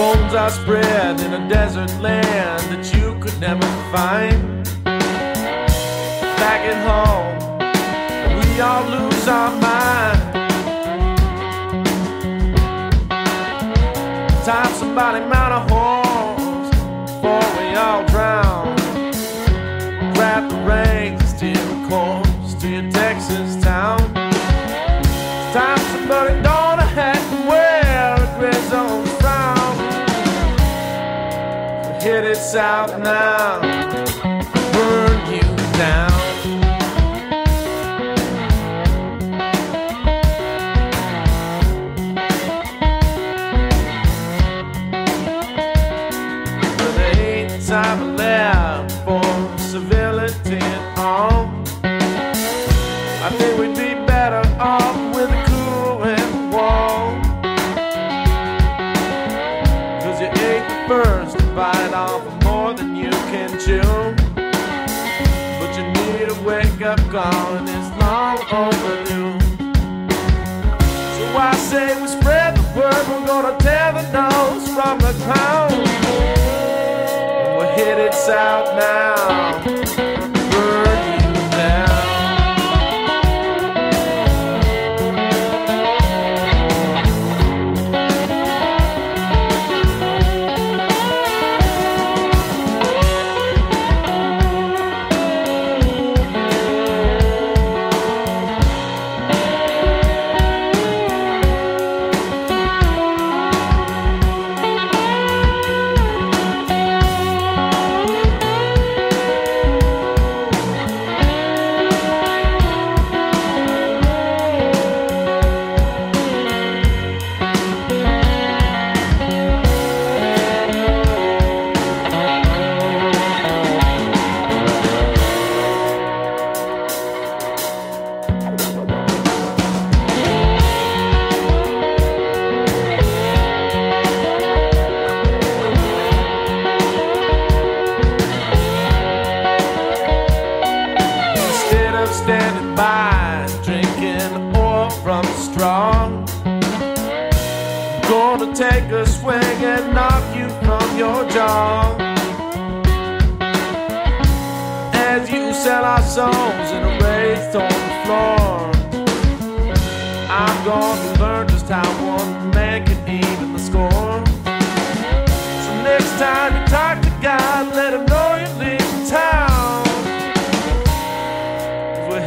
Arms are spread in a desert land that you could never find. Back at home, we all lose our mind. Time somebody mount a horse before we all drown. Grab the reins steer a course to your Texas town. So out now, to bite off more than you can chew. But you need a wake up call and it's long overdue. So I say we spread the word, we're gonna tear the nose from the crown. And we'll hit it south now. Of standing by, drinking oil from the straw, gonna take a swing and knock you from your jaw. As you sell our souls in a race on the floor, I'm gonna learn just how one man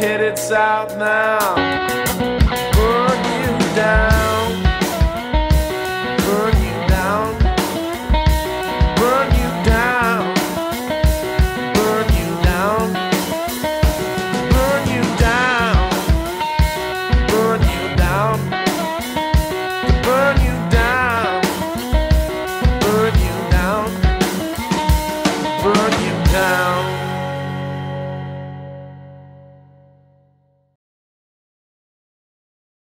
headed south now. Burn you down. Burn you down. Burn you down. Burn you down. Burn you down. Burn you down. Burn you down. Burn you down. Burn you down.